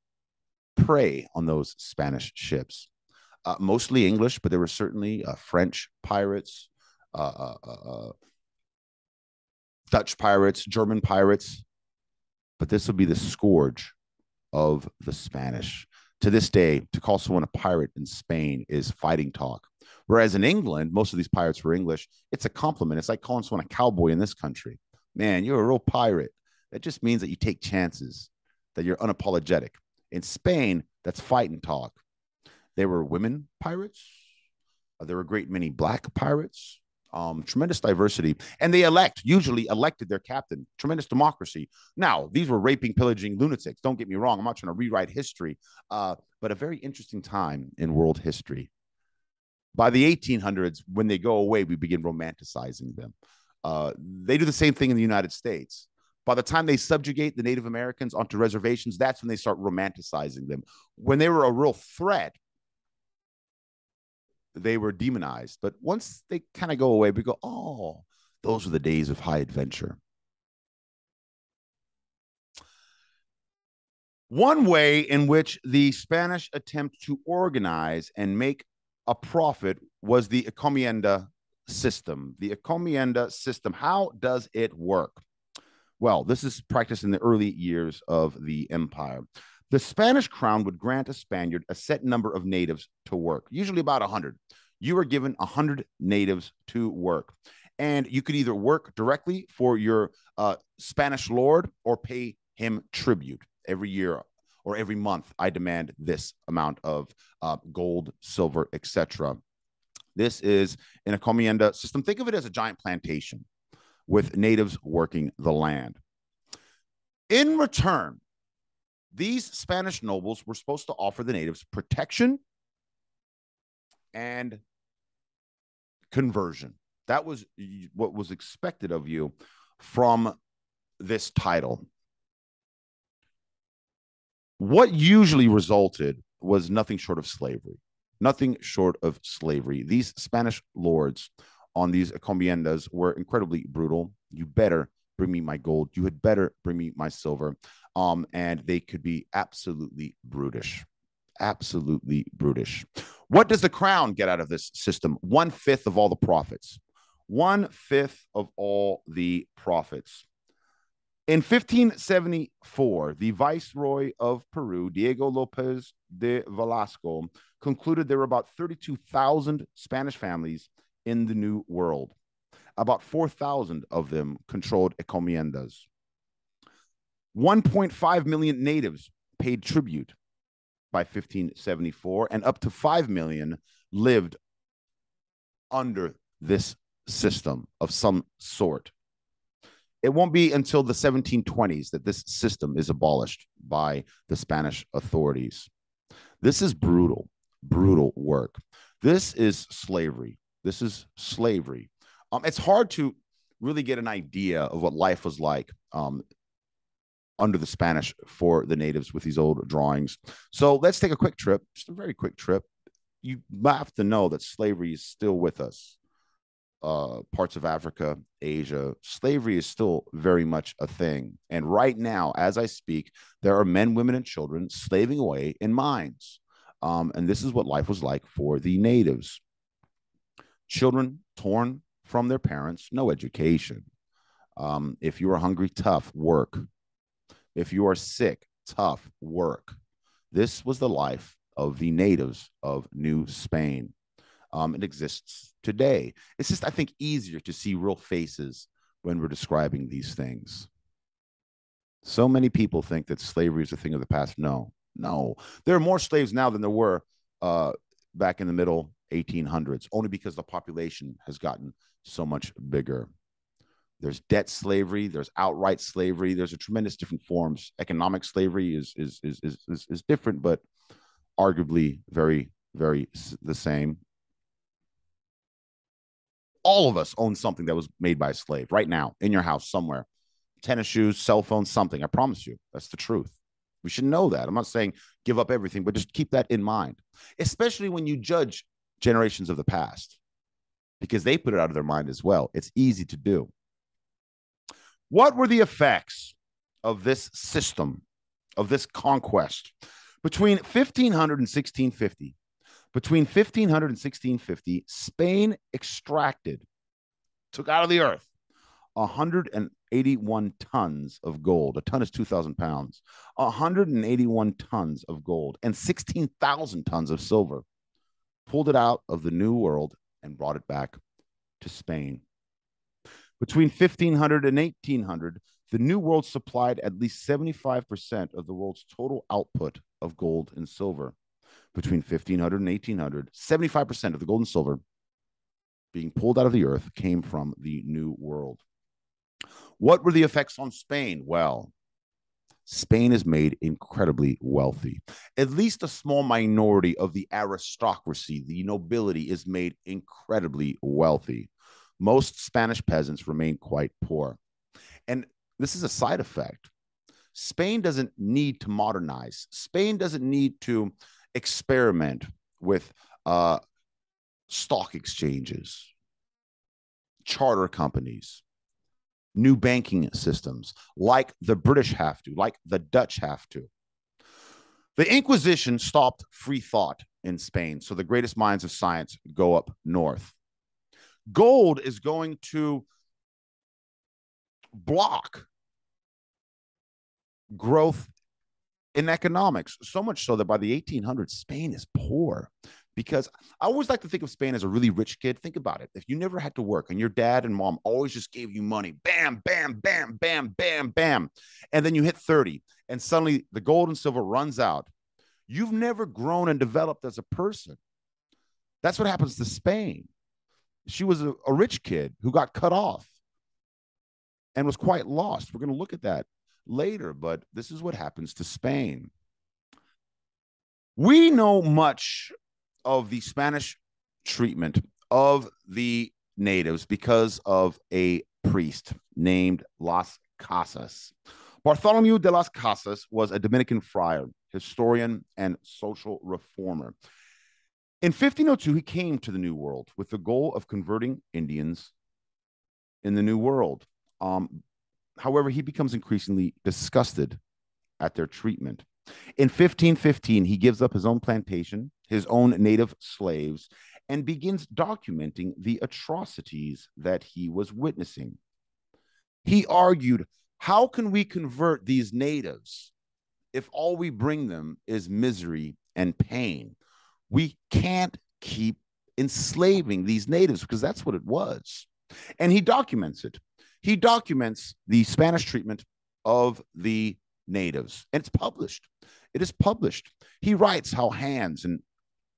[SPEAKER 1] prey on those Spanish ships, uh, mostly English, but there were certainly uh, French pirates, uh, uh, uh, uh, Dutch pirates, German pirates. But this will be the scourge of the Spanish. To this day, to call someone a pirate in Spain is fighting talk. Whereas in England, most of these pirates were English. It's a compliment. It's like calling someone a cowboy in this country. Man, you're a real pirate. That just means that you take chances, that you're unapologetic. In Spain, that's fight and talk. There were women pirates. Uh, there were a great many black pirates. Um, tremendous diversity, and they elect usually elected their captain. Tremendous democracy. Now, these were raping, pillaging lunatics. Don't get me wrong. I'm not trying to rewrite history, uh, but a very interesting time in world history. By the 1800s, when they go away, we begin romanticizing them. Uh, they do the same thing in the United States. By the time they subjugate the Native Americans onto reservations, that's when they start romanticizing them. When they were a real threat, they were demonized. But once they kind of go away, we go, oh, those were the days of high adventure. One way in which the Spanish attempt to organize and make a profit was the encomienda system. The encomienda system, how does it work? Well, this is practiced in the early years of the empire. The Spanish crown would grant a Spaniard a set number of natives to work, usually about 100. You were given 100 natives to work. And you could either work directly for your uh, Spanish lord or pay him tribute every year or every month. I demand this amount of uh, gold, silver, etc. This is an encomienda system. Think of it as a giant plantation with natives working the land. In return, these Spanish nobles were supposed to offer the natives protection and conversion. That was what was expected of you from this title. What usually resulted was nothing short of slavery. Nothing short of slavery. These Spanish lords on these encomiendas were incredibly brutal. You better bring me my gold. You had better bring me my silver. Um, and they could be absolutely brutish. Absolutely brutish. What does the crown get out of this system? One fifth of all the profits. One fifth of all the profits. In 1574, the Viceroy of Peru, Diego Lopez de Velasco, concluded there were about 32,000 Spanish families in the New World. About 4,000 of them controlled encomiendas. 1.5 million natives paid tribute by 1574, and up to 5 million lived under this system of some sort. It won't be until the 1720s that this system is abolished by the Spanish authorities. This is brutal, brutal work. This is slavery. This is slavery. Um, it's hard to really get an idea of what life was like um, under the Spanish for the natives with these old drawings. So let's take a quick trip, just a very quick trip. You have to know that slavery is still with us. Uh, parts of Africa, Asia, slavery is still very much a thing. And right now, as I speak, there are men, women, and children slaving away in mines. Um, and this is what life was like for the natives. Children torn from their parents, no education. Um, if you are hungry, tough, work. If you are sick, tough, work. This was the life of the natives of New Spain. Um, it exists today. It's just, I think, easier to see real faces when we're describing these things. So many people think that slavery is a thing of the past. No, no. There are more slaves now than there were uh, back in the middle 1800s, only because the population has gotten so much bigger. There's debt slavery, there's outright slavery, there's a tremendous different forms. Economic slavery is is is is is, is different, but arguably very very the same. All of us own something that was made by a slave right now in your house somewhere. Tennis shoes, cell phone, something. I promise you, that's the truth. We should know that. I'm not saying give up everything, but just keep that in mind, especially when you judge generations of the past because they put it out of their mind as well. It's easy to do. What were the effects of this system, of this conquest between 1500 and 1650? Between 1500 and 1650, Spain extracted, took out of the earth 181 tons of gold. A ton is 2,000 pounds. 181 tons of gold and 16,000 tons of silver. Pulled it out of the New World and brought it back to Spain. Between 1500 and 1800, the New World supplied at least 75% of the world's total output of gold and silver. Between 1500 and 1800, 75% of the gold and silver being pulled out of the earth came from the New World. What were the effects on Spain? Well, Spain is made incredibly wealthy. At least a small minority of the aristocracy, the nobility, is made incredibly wealthy. Most Spanish peasants remain quite poor. And this is a side effect. Spain doesn't need to modernize, Spain doesn't need to experiment with uh, stock exchanges, charter companies, new banking systems like the British have to, like the Dutch have to. The Inquisition stopped free thought in Spain. So the greatest minds of science go up north. Gold is going to block growth in economics, so much so that by the 1800s, Spain is poor. Because I always like to think of Spain as a really rich kid. Think about it. If you never had to work and your dad and mom always just gave you money, bam, bam, bam, bam, bam, bam. And then you hit 30 and suddenly the gold and silver runs out. You've never grown and developed as a person. That's what happens to Spain. She was a, a rich kid who got cut off and was quite lost. We're going to look at that later, but this is what happens to Spain. We know much of the Spanish treatment of the natives because of a priest named Las Casas. Bartholomew de las Casas was a Dominican friar, historian, and social reformer. In 1502, he came to the New World with the goal of converting Indians in the New World. Um, however, he becomes increasingly disgusted at their treatment. In 1515, he gives up his own plantation, his own native slaves, and begins documenting the atrocities that he was witnessing. He argued, How can we convert these natives if all we bring them is misery and pain? We can't keep enslaving these natives because that's what it was. And he documents it. He documents the Spanish treatment of the natives, and it's published. It is published. He writes how hands and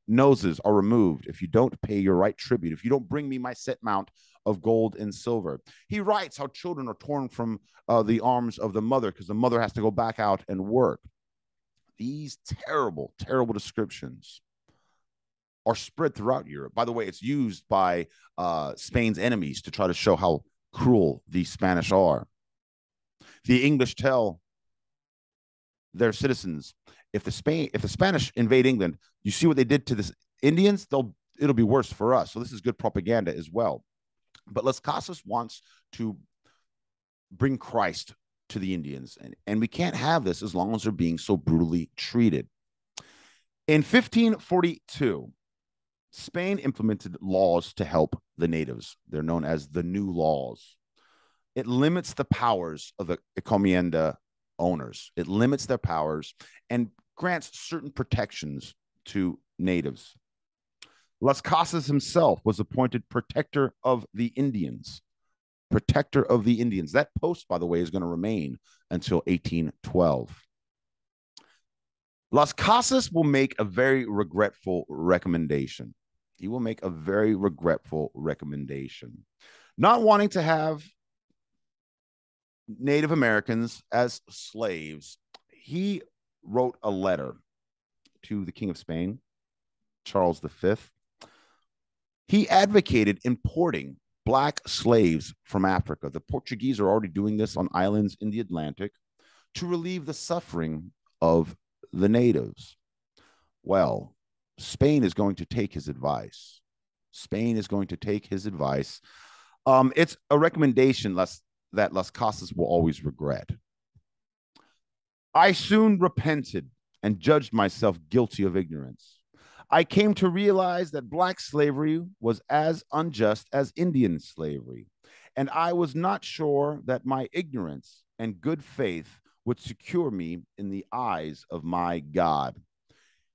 [SPEAKER 1] noses are removed if you don't pay your right tribute, if you don't bring me my set mount of gold and silver. He writes how children are torn from uh, the arms of the mother because the mother has to go back out and work. These terrible, terrible descriptions are spread throughout Europe. By the way, it's used by uh, Spain's enemies to try to show how cruel the Spanish are. The English tell their citizens if the Spain if the Spanish invade England, you see what they did to the Indians, they'll it'll be worse for us. So this is good propaganda as well. But Las Casas wants to bring Christ to the Indians, and, and we can't have this as long as they're being so brutally treated. In 1542, Spain implemented laws to help the natives. They're known as the New Laws. It limits the powers of the encomienda owners. It limits their powers and grants certain protections to natives. Las Casas himself was appointed protector of the Indians. Protector of the Indians. That post, by the way, is going to remain until 1812. Las Casas will make a very regretful recommendation. He will make a very regretful recommendation. Not wanting to have Native Americans as slaves, he wrote a letter to the King of Spain, Charles V. He advocated importing black slaves from Africa. The Portuguese are already doing this on islands in the Atlantic to relieve the suffering of the natives. Well, Spain is going to take his advice. Spain is going to take his advice. Um, it's a recommendation less that Las Casas will always regret. I soon repented and judged myself guilty of ignorance. I came to realize that black slavery was as unjust as Indian slavery, and I was not sure that my ignorance and good faith would secure me in the eyes of my God.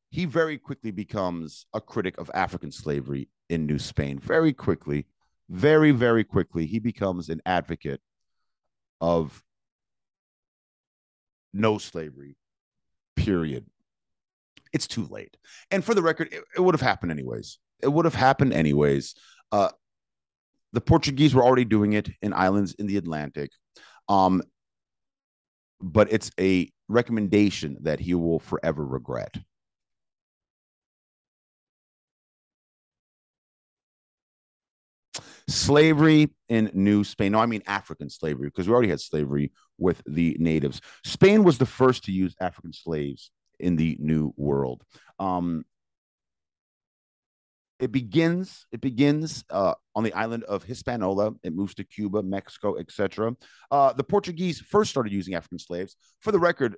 [SPEAKER 1] He very quickly becomes a critic of African slavery in New Spain. Very quickly, very, very quickly, he becomes an advocate of no slavery, period. It's too late. And for the record, it, it would have happened anyways. It would have happened anyways. Uh, the Portuguese were already doing it in islands in the Atlantic. Um, but it's a recommendation that he will forever regret. Slavery in New Spain. No, I mean African slavery, because we already had slavery with the natives. Spain was the first to use African slaves in the New World. Um, it begins it begins uh, on the island of Hispaniola. It moves to Cuba, Mexico, etc. Uh, the Portuguese first started using African slaves. For the record,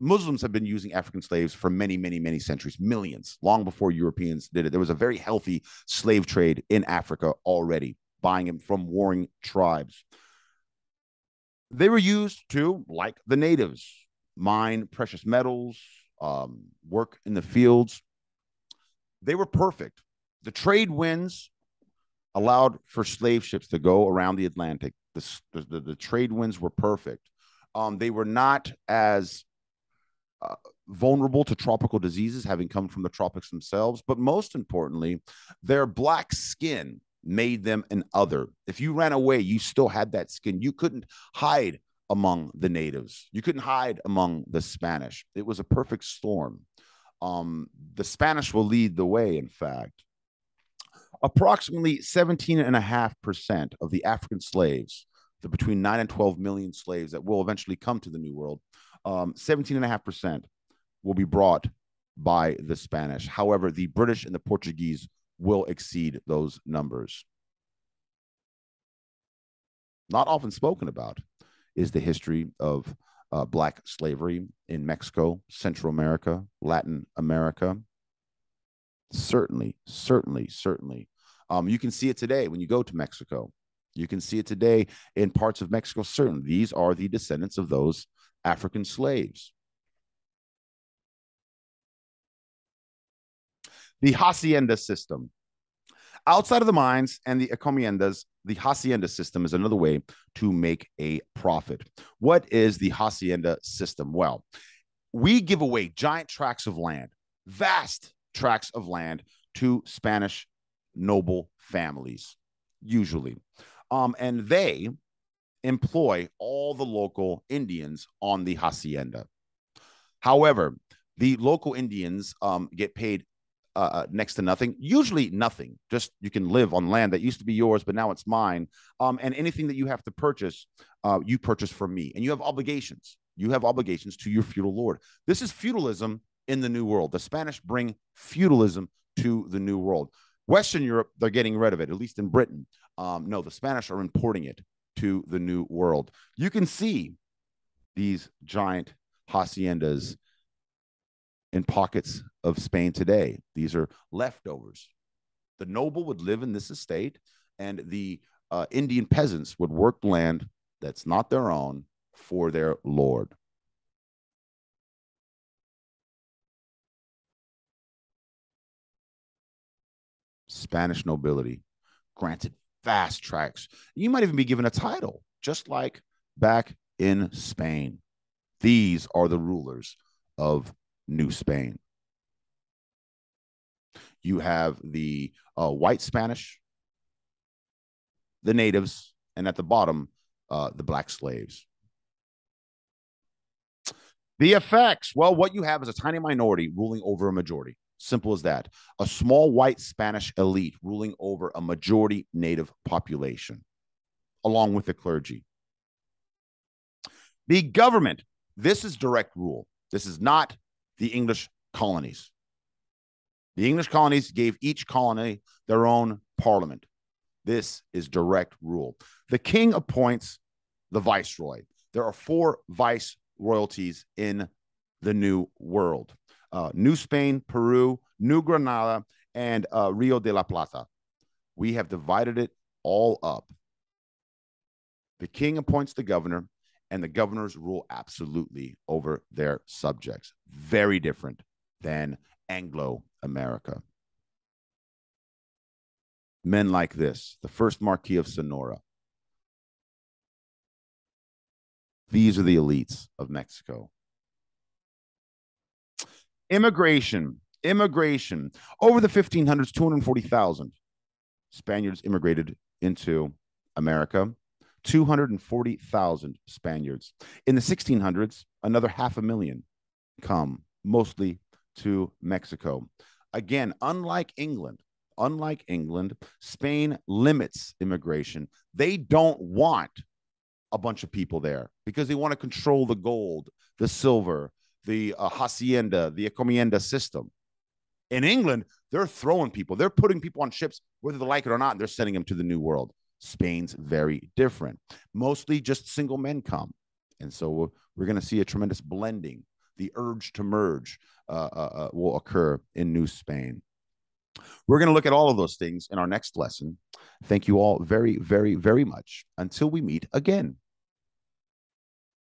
[SPEAKER 1] Muslims have been using African slaves for many, many, many centuries, millions, long before Europeans did it. There was a very healthy slave trade in Africa already, buying them from warring tribes. They were used to, like the natives, mine precious metals, um, work in the fields. They were perfect. The trade winds allowed for slave ships to go around the Atlantic. The, the, the trade winds were perfect. Um, they were not as vulnerable to tropical diseases, having come from the tropics themselves. But most importantly, their black skin made them an other. If you ran away, you still had that skin. You couldn't hide among the natives, you couldn't hide among the Spanish. It was a perfect storm. Um, the Spanish will lead the way, in fact. Approximately 17.5% of the African slaves, the between 9 and 12 million slaves that will eventually come to the New World, um, 17.5% will be brought by the Spanish. However, the British and the Portuguese will exceed those numbers. Not often spoken about is the history of uh, Black slavery in Mexico, Central America, Latin America. Certainly, certainly, certainly. Um, you can see it today when you go to Mexico. You can see it today in parts of Mexico. Certainly, these are the descendants of those African slaves. The hacienda system. Outside of the mines and the encomiendas, the hacienda system is another way to make a profit. What is the hacienda system? Well, we give away giant tracts of land, vast tracts of land to Spanish noble families, usually. Um, and they employ all the local Indians on the hacienda. However, the local Indians um, get paid uh, uh, next to nothing, usually nothing. Just you can live on land that used to be yours, but now it's mine. Um, and anything that you have to purchase, uh, you purchase from me, and you have obligations. You have obligations to your feudal lord. This is feudalism in the New World. The Spanish bring feudalism to the New World. Western Europe, they're getting rid of it, at least in Britain. Um, no, the Spanish are importing it to the New World. You can see these giant haciendas in pockets of Spain today. These are leftovers. The noble would live in this estate, and the uh, Indian peasants would work land that's not their own for their lord. Spanish nobility granted fast tracks. You might even be given a title, just like back in Spain. These are the rulers of New Spain. You have the uh, white Spanish, the natives, and at the bottom, uh, the black slaves. The effects well, what you have is a tiny minority ruling over a majority. Simple as that. A small white Spanish elite ruling over a majority native population, along with the clergy. The government, this is direct rule. This is not the English colonies. The English colonies gave each colony their own parliament. This is direct rule. The king appoints the viceroy. There are four vice royalties in the New World uh, New Spain, Peru, New Granada, and uh, Rio de la Plata. We have divided it all up. The king appoints the governor, and the governors rule absolutely over their subjects. Very different than Anglo America. Men like this, the first Marquis of Sonora. These are the elites of Mexico. Immigration, immigration. Over the 1500s, 240,000 Spaniards immigrated into America. 240,000 Spaniards. In the 1600s, another half a million come, mostly to Mexico. Again, unlike England, unlike England, Spain limits immigration. They don't want a bunch of people there because they want to control the gold, the silver, the uh, hacienda, the encomienda system. In England, they're throwing people, they're putting people on ships, whether they like it or not, they're sending them to the New World. Spain's very different. Mostly just single men come. And so we're, we're going to see a tremendous blending the urge to merge uh, uh, uh will occur in New Spain. We're going to look at all of those things in our next lesson. Thank you all very, very, very much. Until we meet again.